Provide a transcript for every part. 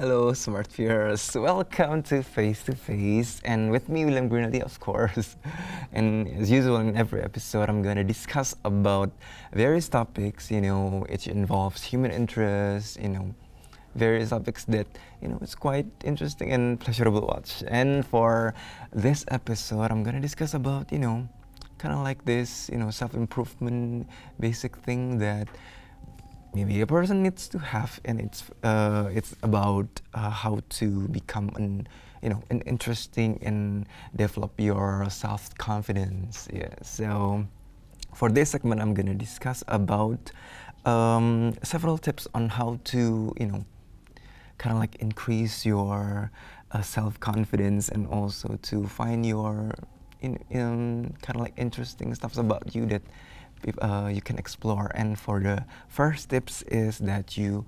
Hello, smart viewers. Welcome to Face to Face, and with me, William Grinaldi, of course. And as usual, in every episode, I'm going to discuss about various topics. You know, it involves human interest. You know, various topics that you know it's quite interesting and pleasurable to watch. And for this episode, I'm going to discuss about you know, kind of like this you know self improvement basic thing that maybe a person needs to have, and it's uh, it's about uh, how to become an you know an interesting and develop your self confidence. Yeah. So for this segment, I'm gonna discuss about um, several tips on how to you know kind of like increase your uh, self confidence and also to find your in, in kind of like interesting stuff about you that uh, you can explore. And for the first tips is that you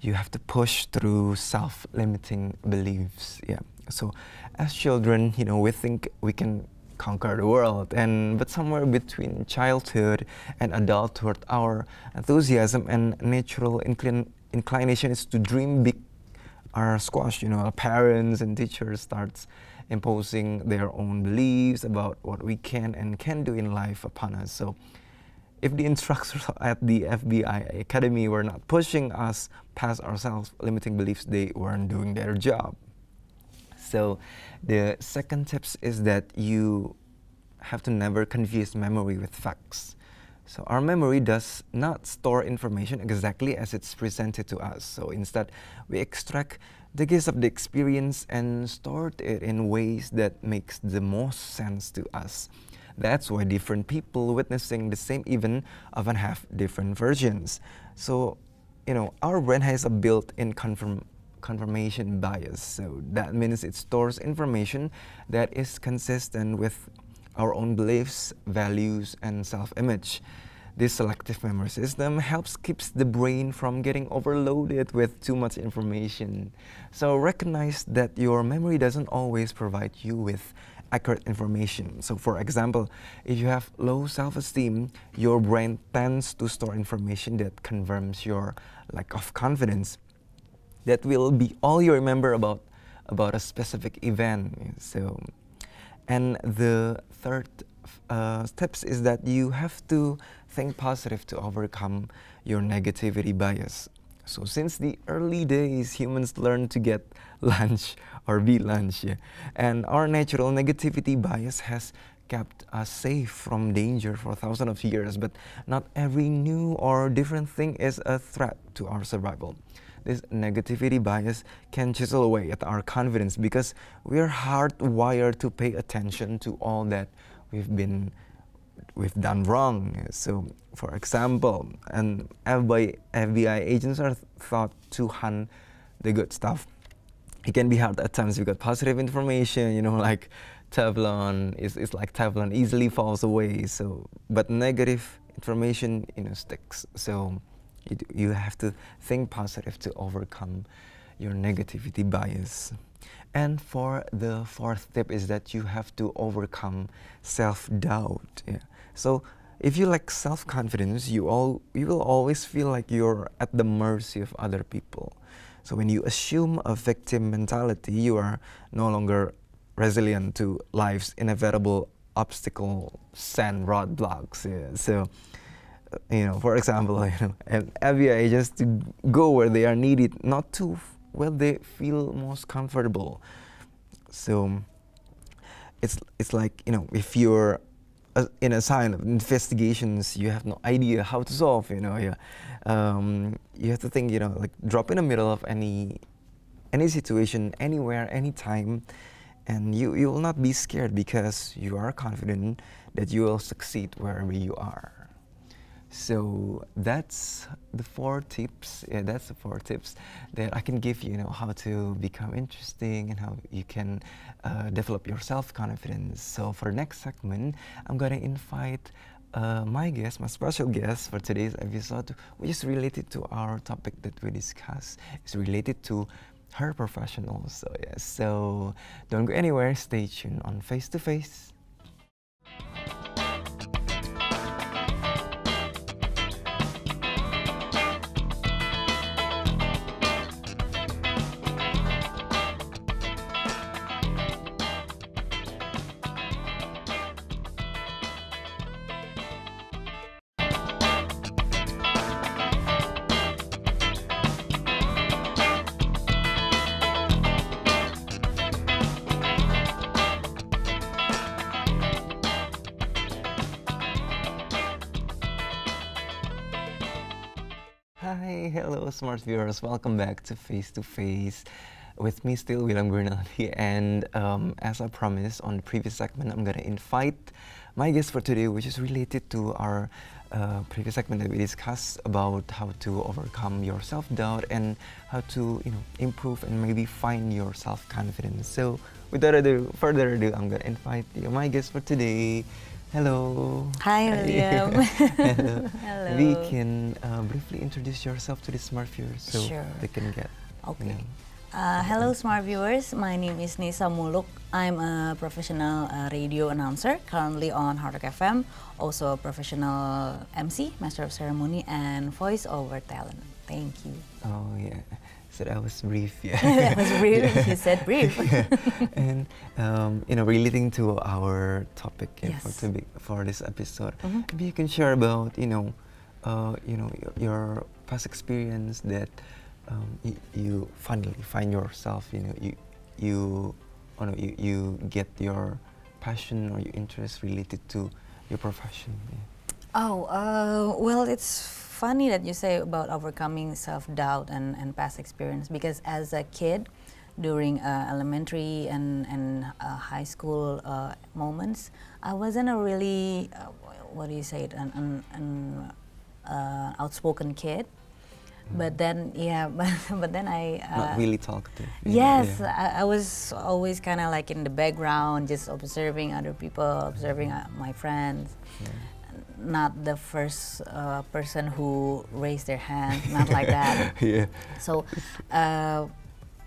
you have to push through self-limiting beliefs. Yeah. So as children, you know, we think we can conquer the world and but somewhere between childhood and adulthood our enthusiasm and natural inclin- inclination is to dream big are squashed you know our parents and teachers starts imposing their own beliefs about what we can and can do in life upon us so if the instructors at the FBI Academy were not pushing us past our self-limiting beliefs, they weren't doing their job. So the second tips is that you have to never confuse memory with facts. So our memory does not store information exactly as it's presented to us. So instead, we extract the gist of the experience and store it in ways that makes the most sense to us. That's why different people witnessing the same event often have different versions. So, you know, our brain has a built-in confirm confirmation bias. So that means it stores information that is consistent with our own beliefs, values, and self-image. This selective memory system helps keeps the brain from getting overloaded with too much information. So recognize that your memory doesn't always provide you with accurate information. So for example, if you have low self-esteem, your brain tends to store information that confirms your lack of confidence. That will be all you remember about about a specific event. So, and the third uh, steps is that you have to think positive to overcome your negativity bias. So since the early days, humans learned to get lunch or be lunch, yeah. and our natural negativity bias has kept us safe from danger for thousands of years. But not every new or different thing is a threat to our survival. This negativity bias can chisel away at our confidence because we are hardwired to pay attention to all that we've been we've done wrong. So, for example, and FBI, FBI agents are thought to hunt the good stuff. It can be hard at times because positive information, you know, like Teflon is, is like Teflon easily falls away. So, but negative information, you know, sticks. So, you, you have to think positive to overcome your negativity bias. And for the fourth tip is that you have to overcome self-doubt. Yeah. So if you lack self-confidence, you all you will always feel like you're at the mercy of other people. So when you assume a victim mentality, you are no longer resilient to life's inevitable obstacle sand roadblocks. Yeah. So uh, you know, for example, you know, FBI agents to go where they are needed, not to where they feel most comfortable. So it's it's like you know if you're in a sign of investigations, you have no idea how to solve. You know, yeah, um, you have to think. You know, like drop in the middle of any any situation, anywhere, anytime, and you you will not be scared because you are confident that you will succeed wherever you are. So that's the four tips. Yeah, that's the four tips that I can give you. You know how to become interesting and how you can uh, develop your self-confidence. So for the next segment, I'm gonna invite uh, my guest, my special guest for today's episode, which is related to our topic that we discussed. It's related to her professional. So yes, so don't go anywhere. Stay tuned on Face to Face. Hello, smart viewers. Welcome back to Face to Face. With me still, William Gurnaldi. And um, as I promised on the previous segment, I'm going to invite my guest for today, which is related to our uh, previous segment that we discussed about how to overcome your self-doubt and how to, you know, improve and maybe find your self-confidence. So, without ado, further ado, I'm going to invite you, my guest for today. Hello. Hi, William. Hello. Hello. We can uh, briefly introduce yourself to the smart viewers so Sure. they can get. Okay. You know. Uh, hello, smart viewers. My name is Nissa Muluk. I'm a professional uh, radio announcer currently on Hard Rock FM, also a professional MC, master of ceremony, and voiceover talent. Thank you. Oh yeah. So that was brief. Yeah. that was brief. You said brief. yeah. And um, you know, relating to our topic yeah, for, to be, for this episode, Mhm. maybe you can share about you know, uh, you know your, your past experience that um, y- you finally find yourself. You know, you you, oh no, you, you get your passion or your interest related to your profession. Yeah. Oh, uh, well, it's funny that you say about overcoming self doubt and, and past experience because as a kid, during uh, elementary and, and uh, high school uh, moments, I wasn't a really, uh, what do you say, it, an, an, an uh, outspoken kid. But then, yeah, but, but then I. Uh, Not really talkative. Yes, yeah. I, I was always kind of like in the background, just observing other people, observing uh, my friends. Yeah. Not the first uh, person who raised their hand, not like that. yeah. So, uh,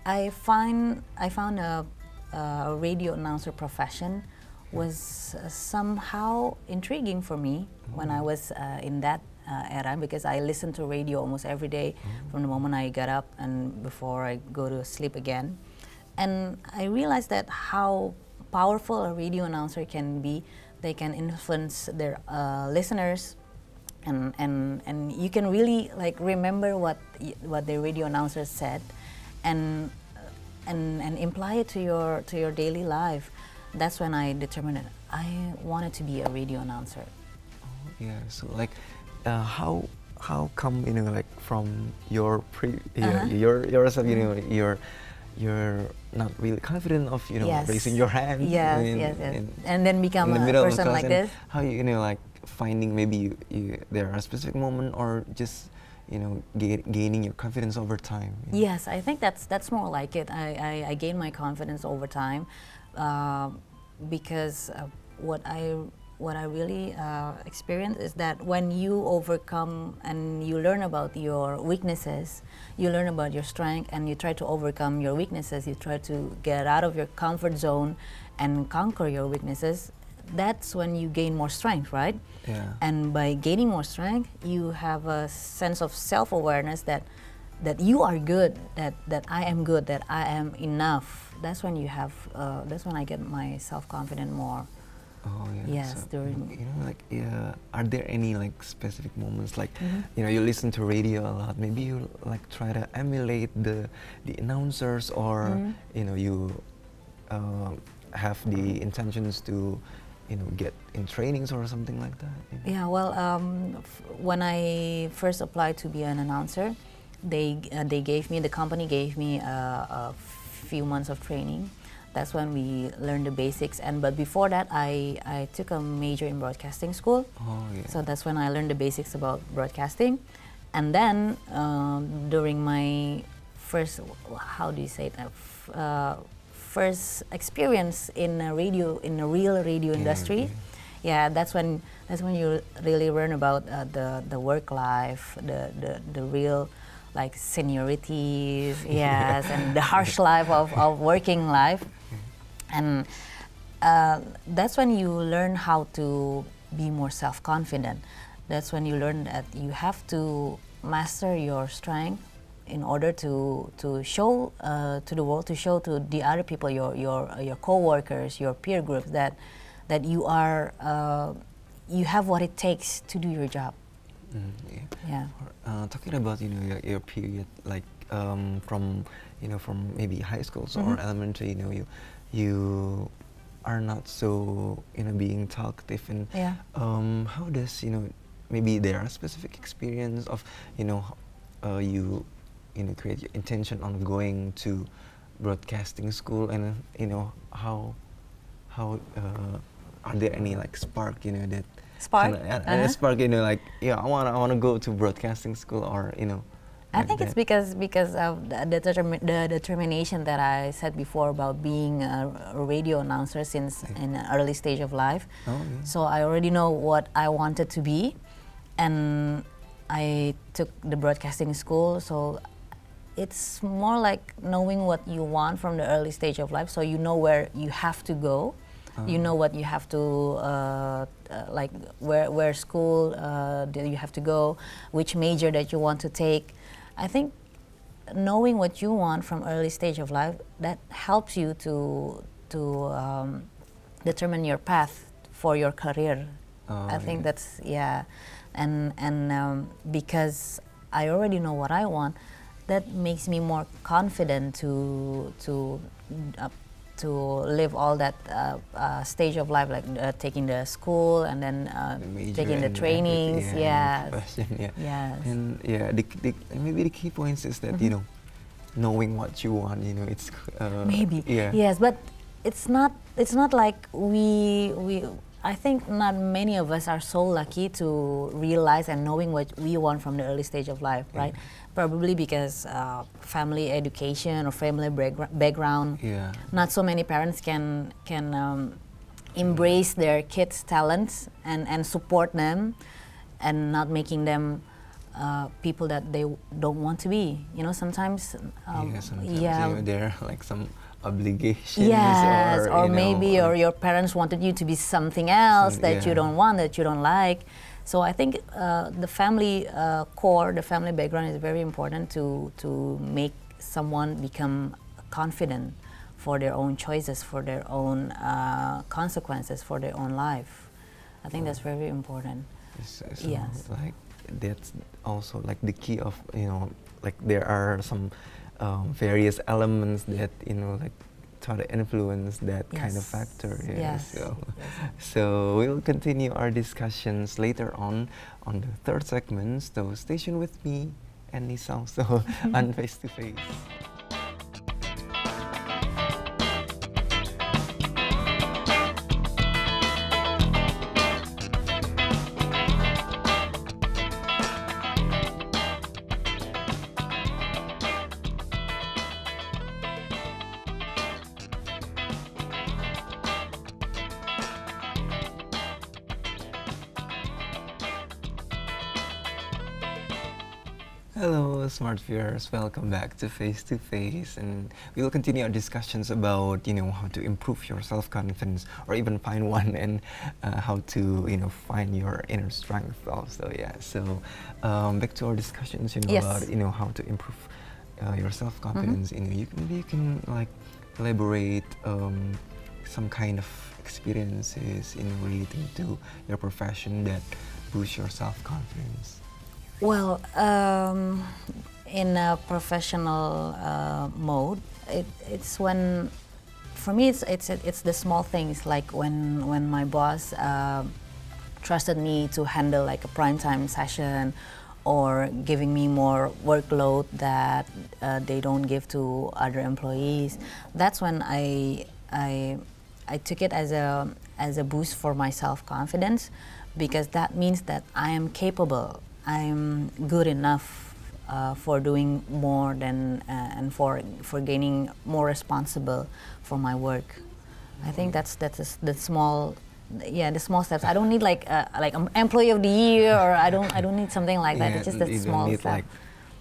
I find I found a, a radio announcer profession was uh, somehow intriguing for me when I was uh, in that uh, era because I listened to radio almost every day from the moment I got up and before I go to sleep again. And I realized that how powerful a radio announcer can be. They can influence their uh, listeners and and and you can really like remember what what the radio announcer said and and and imply it to your to your daily life that's when i determined that i wanted to be a radio announcer Oh, yeah. So like, uh, how how come you know like from your pre Uh-huh. your yourself you know you're you're not really confident of you know Yes. raising your hand. yes in- yes yes in- and then become the a middle of the person like this How you, you know like finding maybe you, you there are a specific moment or just you know ga- gaining your confidence over time. you know? Yes, I think that's that's more like it. I, I, I gain my confidence over time uh, because uh, what I what I really uh, experience is that when you overcome and you learn about your weaknesses, you learn about your strength, and you try to overcome your weaknesses. You try to get out of your comfort zone and conquer your weaknesses. That's when you gain more strength, right? Yeah. and by gaining more strength you have a sense of self-awareness that that you are good that that i am good that i am enough that's when you have uh, that's when i get my self-confident more Oh yeah. Yes, so, during- you know like yeah, are there any like specific moments like Mhm. you know you listen to radio a lot maybe you like try to emulate the the announcers or Mhm. you know you uh, have the intentions to you know get in trainings or something like that. you know? yeah well um, f- when i first applied to be an announcer they uh, they gave me the company gave me uh, a few months of training that's when we learned the basics and but before that i i took a major in broadcasting school Oh yeah. So that's when I learned the basics about broadcasting. And then um, during my first, how do you say it, uh, first experience in a radio, in a real radio Yeah, industry, yeah, that's when that's when you really learn about uh, the the work life, the the, the real like seniorities, yes, and the harsh life of, of working life. And uh, that's when you learn how to be more self-confident. That's when you learn that you have to master your strength in order to to show uh, to the world to show to the other people your your your co-workers your peer groups that that you are uh, you have what it takes to do your job Mm, yeah. yeah Uh, talking about you know your, your period like um, from you know from maybe high schools or Mhm. elementary you know you you are not so you know being talkative and yeah um, how does you know maybe there are specific experience of you know uh, you you know create your intention on going to broadcasting school and you know how how uh, are there any like spark you know that Spark? uh, Uh-huh. uh, spark you know like yeah I want I want to go to broadcasting school or you know I like think it's because because of the, the, the determination that I said before about being a, a radio announcer since in an early stage of life. Oh, yeah. So I already know what I wanted to be, and I took the broadcasting school. So it's more like knowing what you want from the early stage of life. So you know where you have to go. You know what you have to uh, uh, like where where school uh, that you have to go, which major that you want to take. I think knowing what you want from early stage of life that helps you to to um, determine your path for your career. Oh, I think yeah. that's yeah, and and um, because I already know what I want, that makes me more confident to to uh, to live all that uh, uh, stage of life, like uh, taking the school and then uh, The taking the trainings. Yeah. yeah. Yes. And yeah, the, the, maybe the key points is that you Mhm. know, knowing what you want. You know, it's uh, Maybe. Yeah. Yes, but it's not. It's not like we we. I think not many of us are so lucky to realize and knowing what we want from the early stage of life, right? Probably because uh, family education or family background. Yeah. Not so many parents can can um, embrace their kids' talents and and support them, and not making them. Uh, people that they don't want to be, you know. Sometimes, um, yeah. Sometimes yeah, you know, there are like some obligations. Yes, or, or, know, maybe uh, or your parents wanted you to be something else Some- that you don't want, that you don't like. So I think uh, the family uh, core, the family background is very important to to make someone become confident for their own choices, for their own uh, consequences, for their own life. I think that's very important. So, so Yes. like that's also like the key of you know like there are some um, various elements that you know like try to influence that kind of factor. Yeah. Yes. So, Yes. so we'll continue our discussions later on on the third segment. So station with me and Nissa also on face to face. Smart viewers. Welcome back to Face to Face, and we will continue our discussions about you know how to improve your self confidence, or even find one, and uh, how to you know find your inner strength. Also, yeah. So um, back to our discussions, you know Yes. about you know how to improve uh, your self confidence. You know, you can maybe you can like elaborate um, some kind of experiences in relating to your profession that boost your self confidence. Well, um, in a professional uh, mode, it, it's when, for me, it's it's it's the small things like when when my boss uh, trusted me to handle like a prime time session, or giving me more workload that uh, they don't give to other employees. That's when I I I took it as a as a boost for my self confidence, because that means that I am capable. I'm good enough uh, for doing more than uh, and for for gaining more responsible for my work. I think that's that's a s the small, yeah, the small steps. I don't need like uh, like an employee of the year or I don't I don't need something like that. It's just the small need step. like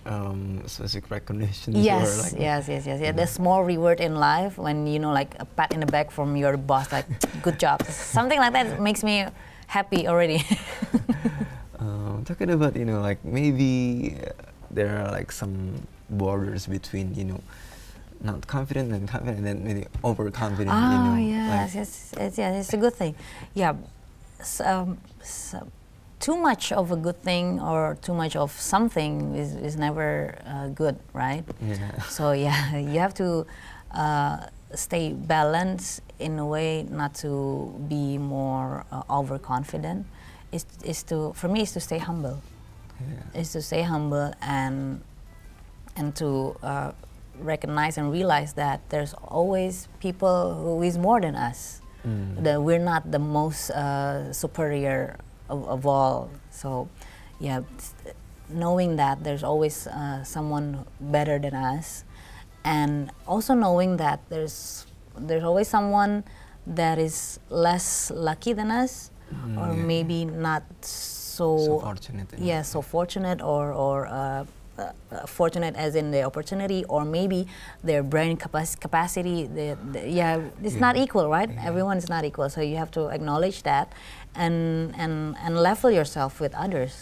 um, specific recognition. Yes, like yes, yes, yes, yeah. The small reward in life when you know, like a pat in the back from your boss, like "good job," something like that makes me happy already. Um, talking about you know like maybe uh, there are like some borders between you know not confident and confident and maybe overconfident. you Oh know, yes, like- yes, yes, yeah, it's a good thing. Yeah, s- um, s- too much of a good thing or too much of something is, is never uh, good, right? Yeah. So yeah, you have to uh, stay balanced in a way not to be more uh, overconfident. Is is to for me is to stay humble. Yeah. Is to stay humble and and to uh, recognize and realize that there's always people who is more than us. Mm. That we're not the most uh, superior of, of all. So, yeah, knowing that there's always uh, someone better than us, and also knowing that there's there's always someone that is less lucky than us, Mm, or maybe not so, So fortunate. enough. yeah so fortunate or or uh, uh, uh, fortunate as in the opportunity or maybe their brain capac- capacity the, the, yeah it's not equal right Yeah. everyone is not equal so you have to acknowledge that and and and level yourself with others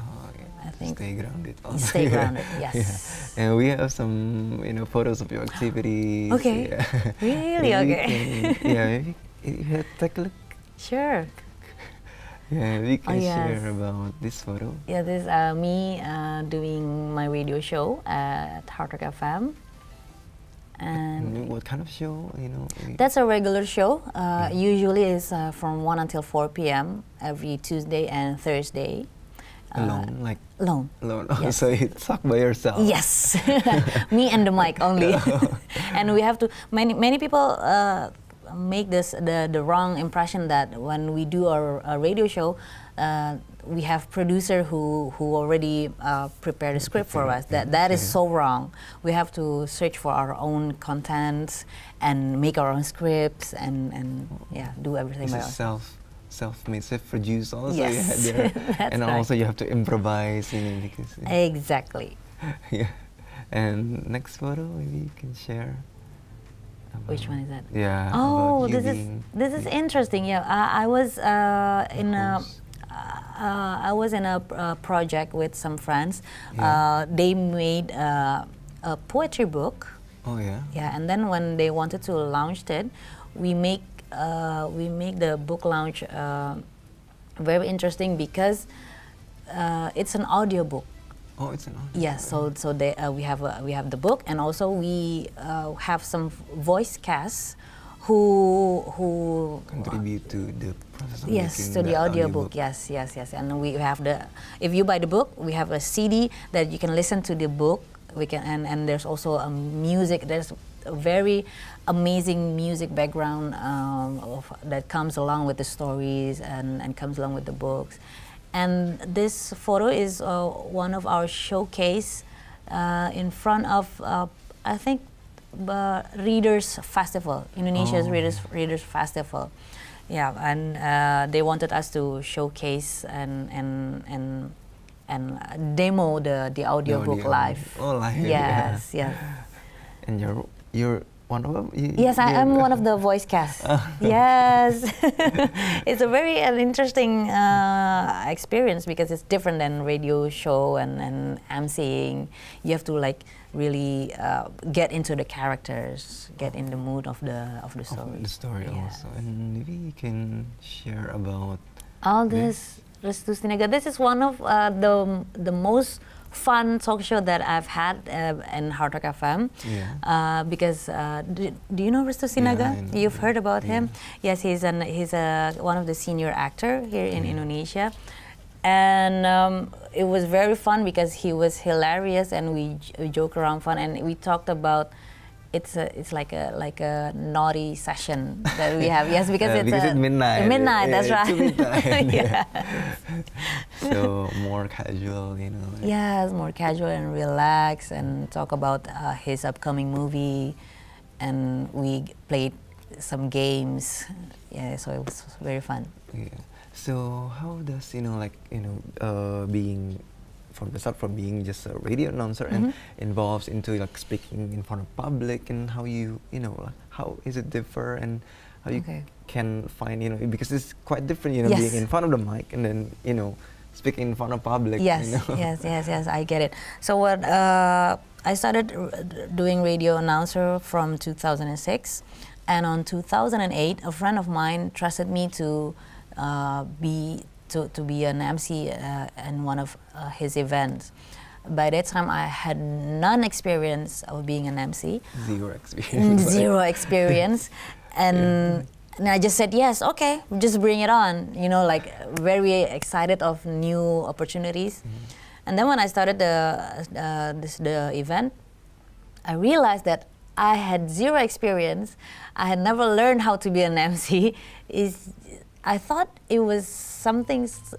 Oh, okay. I think stay grounded. stay Yeah. grounded, Yeah. yes. And we have some, you know, photos of your activities. Okay. Yeah. Really? Okay. yeah, maybe take a look. sure Yeah, we can Oh, yes. share about this photo. yeah this is uh, me uh, doing my radio show at Hard Rock FM and what kind of show, you know? That's a regular show. Uh, Yeah. Usually it's uh, from 1 until 4 p.m. every Tuesday and Thursday. Uh, alone, like Alone. alone. Yes. so you talk by yourself. Yes, me and the mic only. and we have to. Many many people uh, make this the the wrong impression that when we do our, our radio show, uh, we have producer who who already uh, prepared a script for us. That that is so wrong. We have to search for our own content and make our own scripts and and yeah, do everything This by ourselves. self self-made, self-produced also. Yes, you had there. that's and right. also you have to improvise, you know, because. Exactly. yeah. And next photo, maybe you can share. Which one is that? Yeah. Oh, this is this is interesting. Yeah, I, I was uh, in a uh, I was in a uh, project with some friends. Yeah. Uh, they made uh, a poetry book. Oh yeah. Yeah, and then when they wanted to launch it, we make uh, we make the book launch uh, very interesting because uh, it's an audio book. Oh, it's an audio. Yes, so so they, uh, we have uh, we have the book, and also we uh, have some voice casts who who contribute to the process of Yes, to the that audiobook. Yes, yes, yes. And we have the if you buy the book, we have a CD that you can listen to the book. We can and, and there's also a music. There's a very amazing music background um, of, that comes along with the stories and, and comes along with the books. And this photo is uh, one of our showcase uh, in front of uh, I think the Readers Festival, Indonesia's Oh. Readers Readers Festival. Yeah, and uh, they wanted us to showcase and and and and uh, demo the the audiobook audio. live. Oh, live, yeah. Yes, yes. And you're you're one of them. You, Yes, I am one of the voice cast. yes, it's a very uh, interesting uh, experience because it's different than radio show and and emceeing. You have to like really uh, get into the characters, get in the mood of the of the of story. the story Yes. also, and maybe you can share about. All Yeah. this Restu Sinaga. This is one of uh, the the most fun talk show that I've had uh, in Hard Rock FM. Yeah. Uh, because uh, do, do you know Restu Sinaga? I know You've heard about him? Yes, he's an he's a one of the senior actor here in Indonesia, and um, it was very fun because he was hilarious and we, j- we joke around fun and we talked about. It's a, it's like a like a naughty session that we have. Yes, because Yeah, it's because a, it's midnight. Midnight, Yeah, that's it's right. midnight, yeah. so more casual, you know. like- Yes, more casual and relax, and talk about uh, his upcoming movie, and we played some games. Yeah, so it was very fun. Yeah. So how does you know like you know uh, being from the start from being just a radio announcer and Mhm. involves into like speaking in front of public and how you you know like, how is it differ and how you Okay. can find you know because it's quite different you know Yes. being in front of the mic and then you know speaking in front of public yes, you know yes, yes, yes. I get it. So what uh, I started doing radio announcer from 2006, and on 2008, a friend of mine trusted me to uh, be to, to be an MC uh, in one of uh, his events. By that time, I had none experience of being an MC. zero Mm, experience zero experience and and I just said yes okay just bring it on you know like very excited of new opportunities And then when I started the uh, this the event, I realized that I had zero experience. I had never learned how to be an MC. Is I thought it was something s-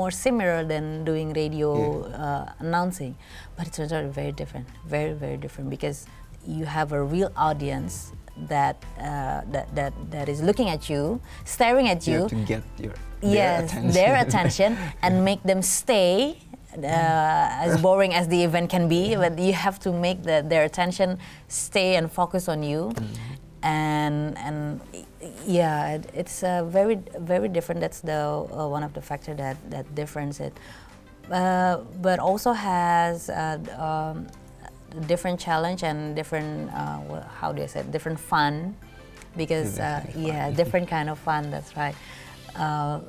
more similar than doing radio uh, announcing, but it turns out very different, very very different because you have a real audience that uh, that that that is looking at you, staring at You you, have to get your their yes, attention. their attention and make them stay. Uh, as boring as the event can be, but you have to make the, their attention stay and focus on you, and and yeah, it, it's uh, very very different. That's the uh, one of the factor that that difference it, uh, but also has uh, um, different challenge and different uh, how do I say it? different fun, because uh, yeah, different kind of fun. That's right. Uh,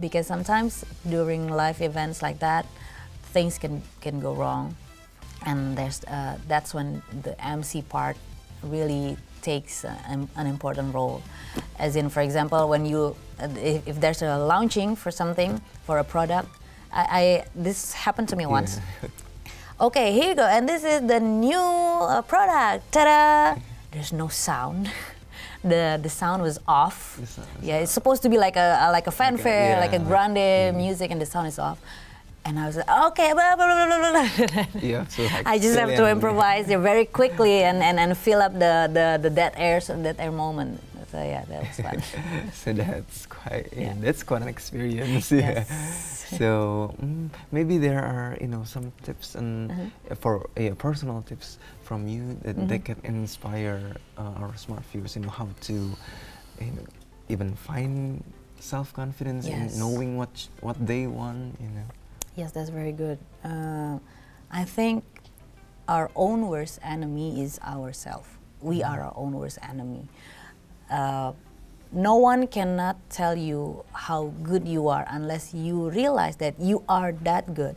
because sometimes during live events like that, things can can go wrong, and there's uh, that's when the MC part really takes an, an important role. As in, for example, when you if, if there's a launching for something for a product, I, I this happened to me once. Yeah. Okay, here you go. And this is the new uh, product. Ta-da! There's no sound. the the sound was off. Sound yeah, it's supposed to be like a, a like a fanfare, like a yeah, grande music, and the sound is off. And I was like, okay, blah, blah, blah, blah, blah, blah. You like, I just have to improvise very quickly and, and, and fill up the, the, the dead air, so dead air moment. So yeah, that was fun. so that's quite yeah, Yeah. that's quite an experience yeah Yes. so mm, maybe there are you know some tips and uh, for yeah, personal tips from you that they Mhm. can inspire uh, our smart viewers you know how to you know, even find self-confidence in knowing what sh- what they want you know Yes, that's very good. Uh, I think our own worst enemy is ourselves. We are our own worst enemy. Uh, no one cannot tell you how good you are unless you realize that you are that good,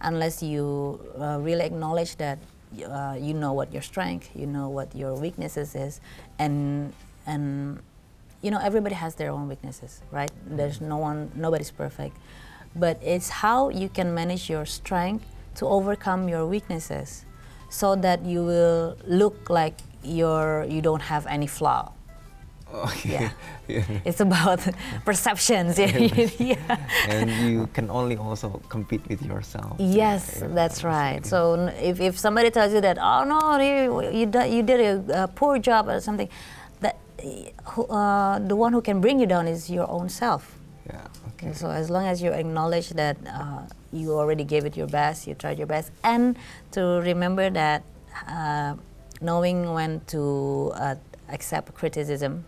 unless you uh, really acknowledge that uh, you know what your strength, you know what your weaknesses is, and and you know everybody has their own weaknesses, right? There's no one, nobody's perfect, but it's how you can manage your strength to overcome your weaknesses, so that you will look like you're you don't have any flaw. okay Yeah. yeah. It's about perceptions. yeah. and you can only also compete with yourself Yes, Yeah, that's yeah. right. So if, if somebody tells you that, oh no, you you, you did a, a poor job or something, that uh, the one who can bring you down is your own self. Okay so as long as you acknowledge that uh, you already gave it your best, you tried your best, and to remember that uh, knowing when to uh, accept criticism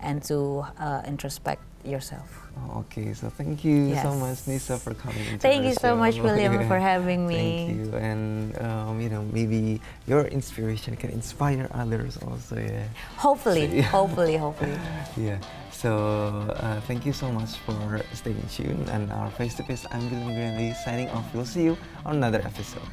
and to uh, introspect yourself. Oh, Okay, so thank you so much, Nissa, for coming. Thank you so much. William, for having me. Thank you, and um, you know maybe your inspiration can inspire others also. Yeah. Hopefully, So, yeah. hopefully, hopefully. Yeah. So uh, thank you so much for staying tuned. And our face to face, I'm William Granley signing off. We'll see you on another episode.